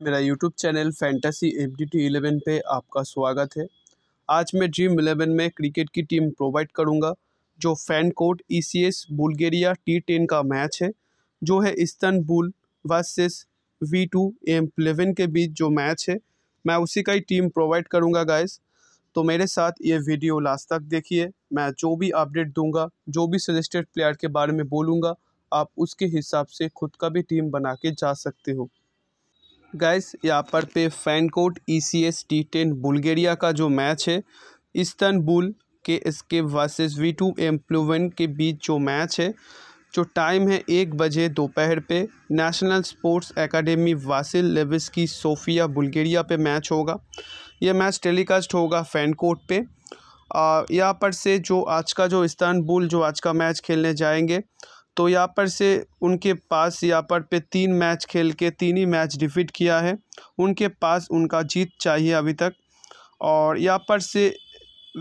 मेरा YouTube channel fantasy F D T eleven पर आपका स्वागत है। आज मैं ड्रीम इलेवन में क्रिकेट की टीम प्रोवाइड करूँगा, जो fan code E C S Bulgaria T ten का मैच है, जो है Istanbul versus V two M eleven के बीच जो मैच है। मैं उसी का ही टीम प्रोवाइड करूँगा गाइस तो मेरे साथ ये वीडियो लास्ट तक देखिए। मैं जो भी अपडेट दूँगा, जो भी सजेस्टेड प्लेयर के बारे में बोलूँगा, आप उसके हिसाब से खुद का भी टीम बना के जा सकते हो। गैस यहाँ पर पे FanCode E C S T ten Bulgaria का जो मैच है इस्तनबुल के इसके वर्सेस वी टू एम्प्लूवन के बीच जो मैच है, जो टाइम है एक बजे दोपहर पे national sports academy Vasil Levski की सोफिया बुल्गेरिया पे मैच होगा। यह मैच टेलीकास्ट होगा फ़ैन कोर्ट पे यहाँ पर से जो आज का जो इस्तानबुल जो आज का मैच खेलने जाएँगे तो यहाँ पर से उनके पास यहाँ पर पे तीन मैच खेल के तीन ही मैच डिफीट किया है। उनके पास उनका जीत चाहिए अभी तक। और यहाँ पर से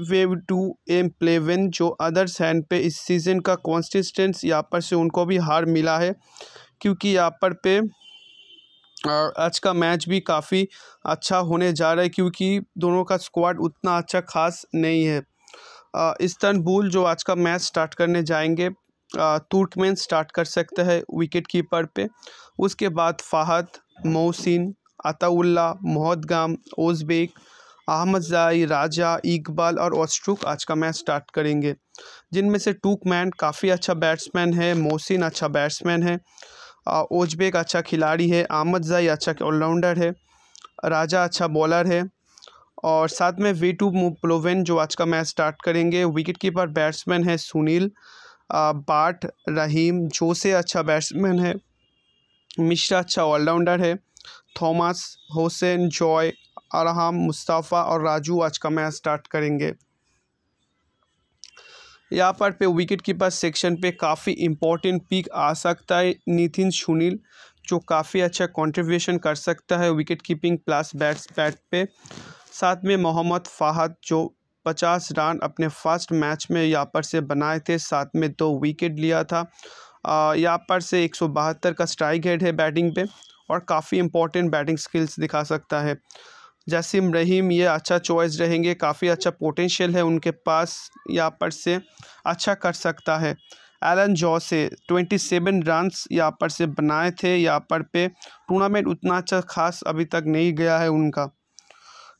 वेव टू एम प्लेवन जो अदर्स हैंड पे इस सीज़न का कॉन्सिस्टेंस यहाँ पर से उनको भी हार मिला है। क्योंकि यहाँ पर पे और आज का मैच भी काफ़ी अच्छा होने जा रहा है क्योंकि दोनों का स्क्वाड उतना अच्छा खास नहीं है। इस्तनबुल जो आज का मैच स्टार्ट करने जाएँगे तुर्कमेन स्टार्ट कर सकते हैं विकेट कीपर पे। उसके बाद फ़ाहद मोहसिन अताउल्ला मोहदगाम ओजबेक अहमद जाई राजा इकबाल और ऑस्ट्रुक आज का मैच स्टार्ट करेंगे। जिनमें से टूकमैन काफ़ी अच्छा बैट्समैन है मोहसिन अच्छा बैट्समैन है ओजबेक अच्छा खिलाड़ी है अहमद जाई अच्छा ऑलराउंडर है राजा अच्छा बॉलर है और साथ में वी टू प्लोवेन जो आज का मैच स्टार्ट करेंगे विकेट कीपर बैट्समैन है सुनील बाट, रहीम जोसे अच्छा बैट्समैन है। मिश्रा अच्छा ऑलराउंडर है। थॉमस, हुसैन, जॉय, अरहम, मुस्ताफ़ा और राजू आज का मैच स्टार्ट करेंगे। यहाँ पर पे विकेट कीपर सेक्शन पे काफ़ी इम्पोर्टेंट पिक आ सकता है। नितिन सुनील, जो काफ़ी अच्छा कंट्रीब्यूशन कर सकता है wicket keeping plus bats bat पे। साथ में मोहम्मद फ़ाहद, जो पचास रन अपने फ़र्स्ट मैच में यहाँ पर से बनाए थे, साथ में दो विकेट लिया था। यहाँ पर से एक सौ बहत्तर का स्ट्राइक हेड है बैटिंग पे और काफ़ी इंपॉर्टेंट बैटिंग स्किल्स दिखा सकता है। जैसिम रहीम, ये अच्छा चॉइस रहेंगे, काफ़ी अच्छा पोटेंशियल है उनके पास, यहाँ पर से अच्छा कर सकता है। एलन जॉ से ट्वेंटी सेवन रन यहाँ पर से बनाए थे, यहाँ पर पे टूर्नामेंट उतना अच्छा खास अभी तक नहीं गया है उनका।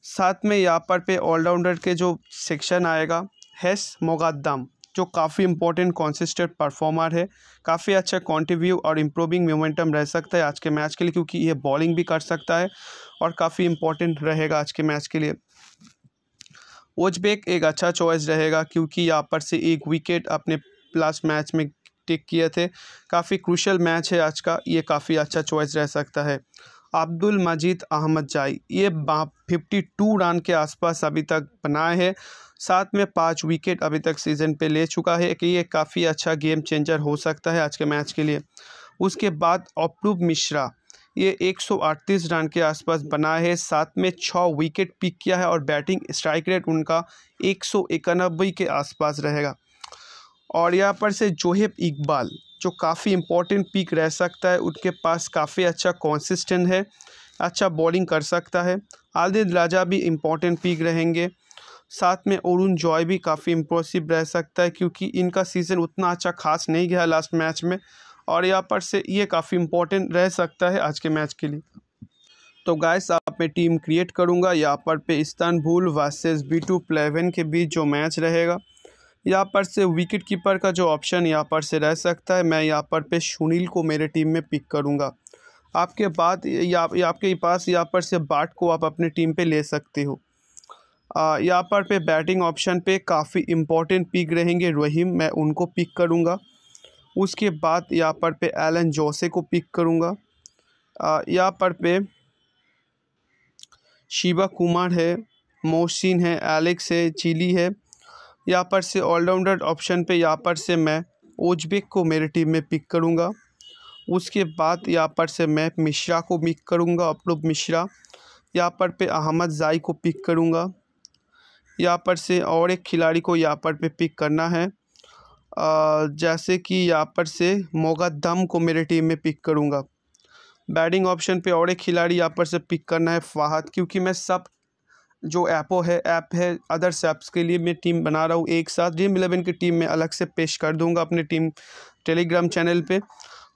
साथ में यहाँ पर पे ऑलराउंडर के जो सेक्शन आएगा हैस मोगद्दम जो काफ़ी इंपॉर्टेंट कॉन्सिस्टेंट परफॉर्मर है। काफ़ी अच्छा कॉन्ट्रीब्यू और इम्प्रूविंग मोमेंटम रह सकता है आज के मैच के लिए, क्योंकि ये बॉलिंग भी कर सकता है और काफ़ी इंपॉर्टेंट रहेगा आज के मैच के लिए। ओजबेक एक अच्छा चॉइस रहेगा, क्योंकि यहाँ पर से एक विकेट अपने लास्ट मैच में टेक किए थे। काफ़ी क्रूशल मैच है आज का, ये काफ़ी अच्छा चॉइस रह सकता है। अब्दुल मजीद अहमद जाई। ये फिफ्टी टू रन के आसपास अभी तक बनाए हैं। साथ में पाँच विकेट अभी तक सीज़न पे ले चुका है कि ये काफ़ी अच्छा गेम चेंजर हो सकता है आज के मैच के लिए। उसके बाद अप्रूव मिश्रा। ये एक सौ अड़तीस रन के आसपास बना है। साथ में छः विकेट पिक किया है और बैटिंग स्ट्राइक रेट उनका एक सौ इक्यानबे के आसपास रहेगा। और यहाँ पर से जोहेब इकबाल। जो काफ़ी इम्पोर्टेंट पिक रह सकता है, उनके पास काफ़ी अच्छा कॉन्सिस्टेंट है अच्छा बॉलिंग कर सकता है। आदिल राजा भी इम्पोर्टेंट पिक रहेंगे। साथ में अरुण जॉय भी काफ़ी इम्प्रेसिव रह सकता है, क्योंकि इनका सीज़न उतना अच्छा खास नहीं गया लास्ट मैच में, और यहाँ पर से ये काफ़ी इम्पोर्टेंट रह सकता है आज के मैच के लिए। तो गाइस आप मैं टीम क्रिएट करूँगा। यहाँ पर पे Istanbul versus B two Pleven के बीच जो मैच रहेगा। यहाँ पर से विकेट कीपर का जो ऑप्शन यहाँ पर से रह सकता है मैं यहाँ पर पे सुनील को मेरे टीम में पिक करूँगा। आपके बाद या, आपके पास यहाँ पर से बाट को आप अपने टीम पे ले सकते हो। यहाँ पर पे बैटिंग ऑप्शन पे काफ़ी इम्पोर्टेंट पिक रहेंगे। रहीम मैं उनको पिक करूँगा। उसके बाद यहाँ पर पे एलन जोसे को पिक करूँगा। यहाँ पर पे शिवा कुमार है मोहसिन है एलेक्स है चिली है। यहाँ पर से ऑलराउंडर ऑप्शन पे यहाँ पर से मैं ओजबेक को मेरे टीम में पिक करूँगा। उसके बाद यहाँ पर से मैं मिश्रा को पिक करूँगा, अपरूप मिश्रा। यहाँ पर पे अहमद जाई को पिक करूँगा। यहाँ पर से और एक खिलाड़ी को यहाँ पर पे पिक करना है। जैसे कि यहाँ पर से मोगदम को मेरे टीम में पिक करूँगा। बैटिंग ऑप्शन पे और एक खिलाड़ी यहाँ पर से पिक करना है फाहद क्योंकि मैं सब जो ऐपो है ऐप है अदर्स ऐप्स के लिए मैं टीम बना रहा हूँ एक साथ। ड्रीम इलेवन की टीम में अलग से पेश कर दूँगा अपने टीम टेलीग्राम चैनल पे।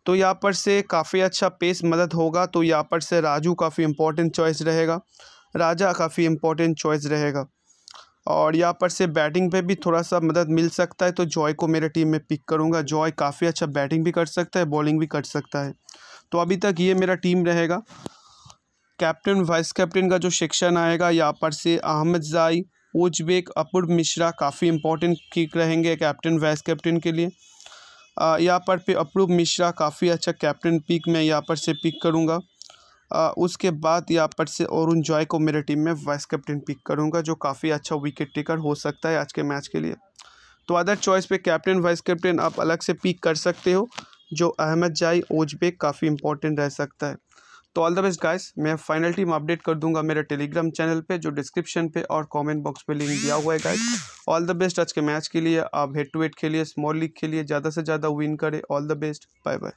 तो यहाँ पर से काफ़ी अच्छा पेस मदद होगा। तो यहाँ पर से राजू काफ़ी इंपॉर्टेंट चॉइस रहेगा। राजा काफ़ी इंपॉर्टेंट चॉइस रहेगा। और यहाँ पर से बैटिंग पे भी थोड़ा सा मदद मिल सकता है। तो जॉय को मेरे टीम में पिक करूँगा। जॉय काफ़ी अच्छा बैटिंग भी कर सकता है बॉलिंग भी कर सकता है। तो अभी तक ये मेरा टीम रहेगा। कैप्टन, वाइस कैप्टन का जो सेक्शन आएगा, यहाँ पर से अहमद जाई उजबेक अपूर्व मिश्रा काफ़ी इंपॉर्टेंट किक रहेंगे कैप्टन, वाइस कैप्टन के लिए। यहाँ पर पे अपूर्व मिश्रा काफ़ी अच्छा कैप्टन पिक मैं यहाँ पर से पिक करूँगा। उसके बाद यहाँ पर से अरुण जॉय को मेरे टीम में वाइस कैप्टन पिक करूँगा, जो काफ़ी अच्छा विकेट टेकर हो सकता है आज के मैच के लिए। तो अदर चॉइस पे कैप्टन, वाइस कैप्टन आप अलग से पिक कर सकते हो, जो अहमद जाई ओजबेक काफ़ी इंपॉर्टेंट रह सकता है। तो ऑल द बेस्ट गाइस मैं फाइनल टीम अपडेट कर दूँगा मेरे टेलीग्राम चैनल पे, जो डिस्क्रिप्शन पे और कमेंट बॉक्स पे लिंक दिया हुआ है गाइस ऑल द बेस्ट आज के मैच के लिए आप हेड टू हेड खेलिए स्मॉल लीग खेलिए, ज़्यादा से ज़्यादा विन करें. All the best bye bye